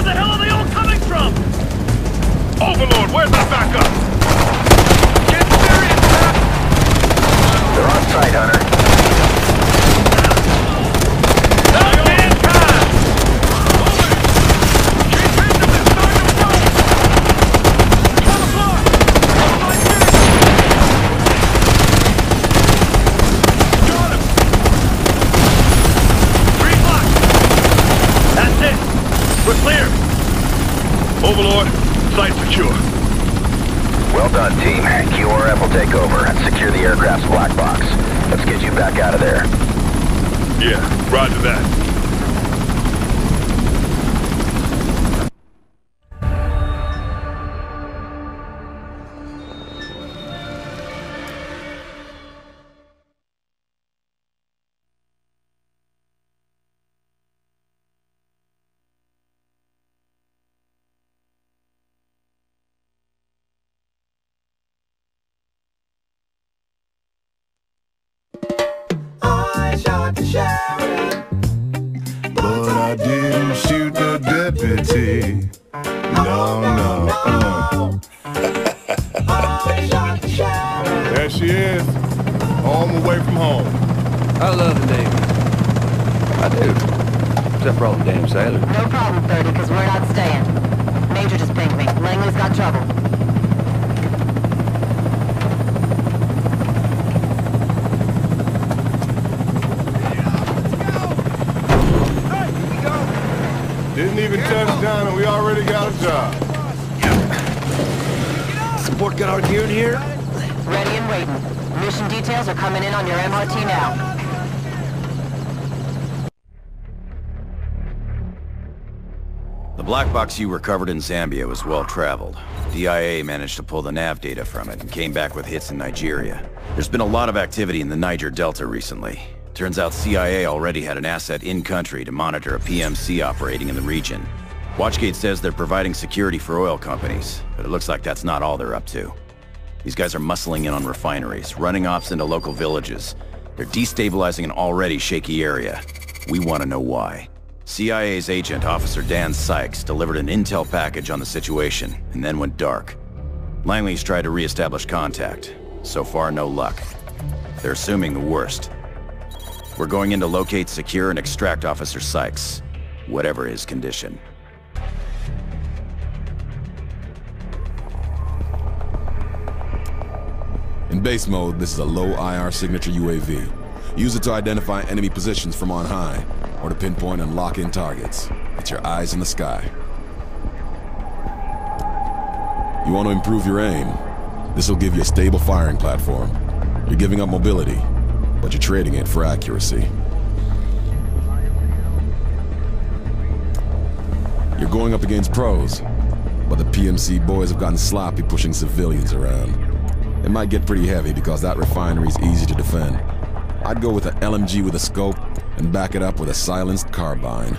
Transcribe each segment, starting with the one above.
Where the hell are they all coming from? Overlord, where's the backup? Get serious, Pat! They're on site, Hunter. We're clear! Overlord, site secure. Well done, team. QRF will take over and secure the aircraft's black box. Let's get you back out of there. Yeah, roger that. I didn't shoot the deputy. No, no. Uh. I shot the. There she is. Home away from home. I love the Navy. I do. Except for all the damn sailors. No problem, 30, because we're not staying. Major just pinged me. Langley's got trouble. Down and we already got a job. Support got our gear in here? Ready and waiting. Mission details are coming in on your MRT now. The black box you recovered in Zambia was well traveled. DIA managed to pull the nav data from it and came back with hits in Nigeria. There's been a lot of activity in the Niger Delta recently. Turns out CIA already had an asset in-country to monitor a PMC operating in the region. Watchgate says they're providing security for oil companies, but it looks like that's not all they're up to. These guys are muscling in on refineries, running ops into local villages. They're destabilizing an already shaky area. We want to know why. CIA's agent, Officer Dan Sykes, delivered an intel package on the situation, and then went dark. Langley's tried to re-establish contact. So far, no luck. They're assuming the worst. We're going in to locate, secure, and extract Officer Sykes, whatever his condition. In base mode, this is a low IR signature UAV. Use it to identify enemy positions from on high, or to pinpoint and lock in targets. It's your eyes in the sky. You want to improve your aim? This will give you a stable firing platform. You're giving up mobility, but you're trading it for accuracy. You're going up against pros, but the PMC boys have gotten sloppy pushing civilians around. It might get pretty heavy because that refinery's easy to defend. I'd go with an LMG with a scope and back it up with a silenced carbine.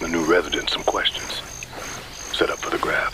the new resident some questions. Set up for the grab.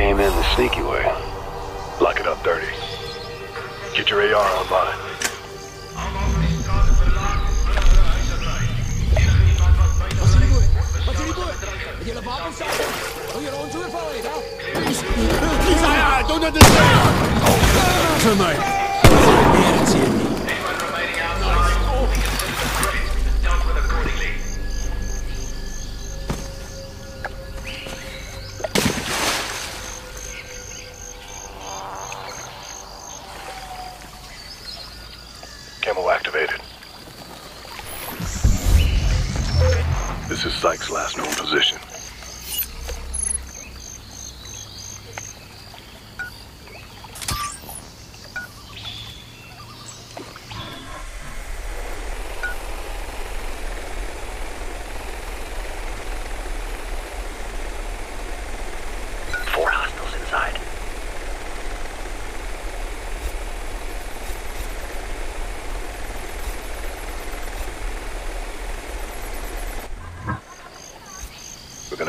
Came in the sneaky way. Lock it up, Dirty. Get your AR online. I don't understand! Tonight. Camo This is Sykes' last known position.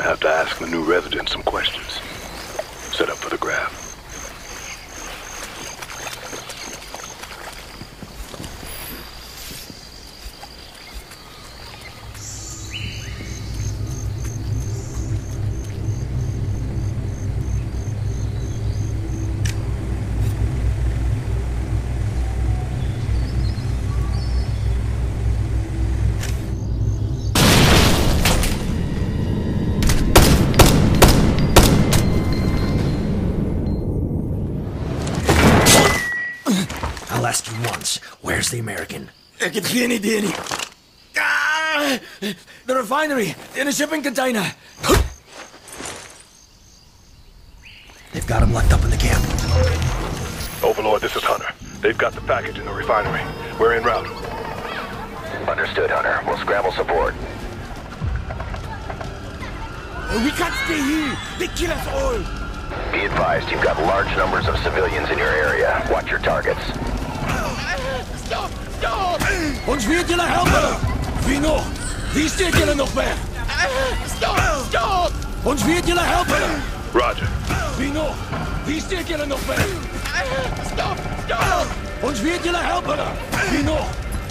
Gonna have to ask the new resident some questions. Set up for the grab. The American? I can see any Danny. Ah! The refinery in a shipping container. They've got him locked up in the camp. Overlord, this is Hunter. They've got the package in the refinery. We're en route. Understood, Hunter. We'll scramble support. We can't stay here. They kill us all. Be advised, you've got large numbers of civilians in your area. Watch your targets. Stop! Stop! Ons weet jullie helpen! Wie nog? Wie steekt jullie nog weg? Stop! Stop! Ons weet jullie helpen! Roger. Wie nog? Wie steekt jullie nog weg? Stop! Stop! Ons weet jullie helpen! Wie nog?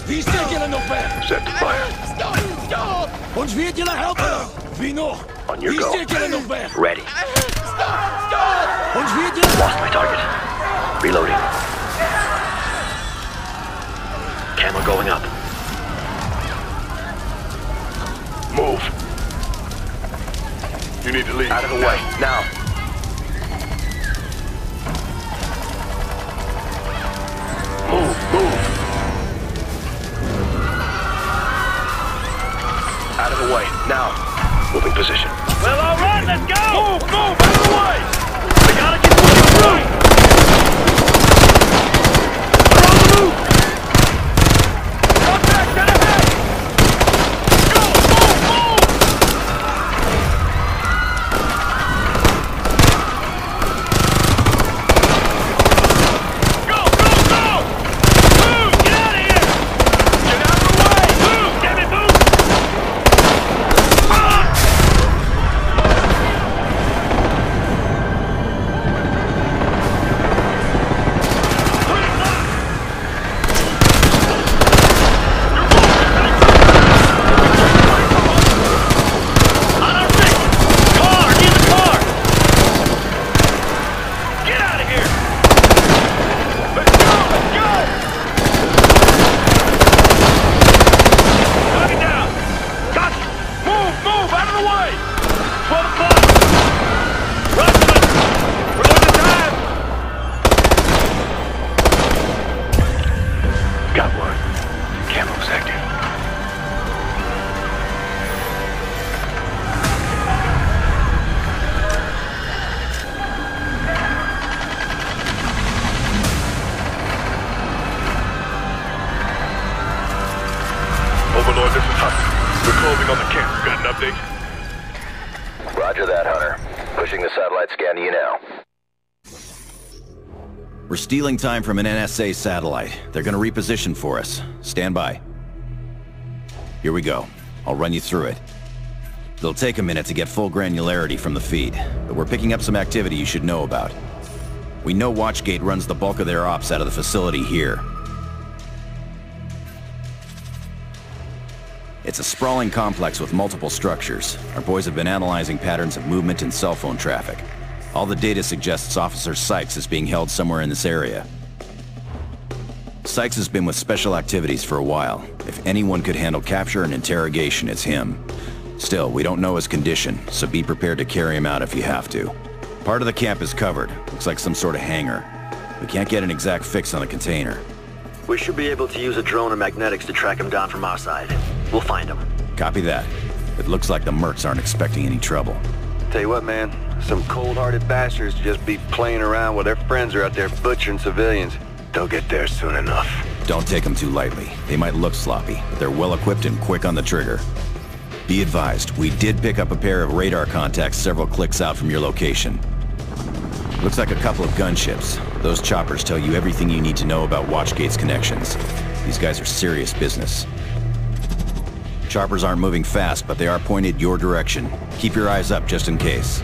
Wie steekt jullie nog weg? Set to fire. Stop! Stop! Ons weet jullie helpen! Wie nog? On your Wie go. steekt jullie nog weg? Ready. Stop! Stop! Ons weet jullie... Lost my target. Reloading. Camera going up. Move. You need to leave. Out of the way. Now. Move, move. Out of the way. Now. Moving position. Well, all right, let's go! Move, move, out of the way! Stealing time from an NSA satellite. They're gonna reposition for us. Stand by. Here we go. I'll run you through it. It'll take a minute to get full granularity from the feed, but we're picking up some activity you should know about. We know Watchgate runs the bulk of their ops out of the facility here. It's a sprawling complex with multiple structures. Our boys have been analyzing patterns of movement and cell phone traffic. All the data suggests Officer Sykes is being held somewhere in this area. Sykes has been with Special Activities for a while. If anyone could handle capture and interrogation, it's him. Still, we don't know his condition, so be prepared to carry him out if you have to. Part of the camp is covered. Looks like some sort of hangar. We can't get an exact fix on the container. We should be able to use a drone and magnetics to track him down from our side. We'll find him. Copy that. It looks like the mercs aren't expecting any trouble. Tell you what, man. Some cold-hearted bastards just be playing around while their friends are out there butchering civilians. They'll get there soon enough. Don't take them too lightly. They might look sloppy, but they're well equipped and quick on the trigger. Be advised, we did pick up a pair of radar contacts several clicks out from your location. Looks like a couple of gunships. Those choppers tell you everything you need to know about Watchgate's connections. These guys are serious business. Choppers aren't moving fast, but they are pointed your direction. Keep your eyes up just in case.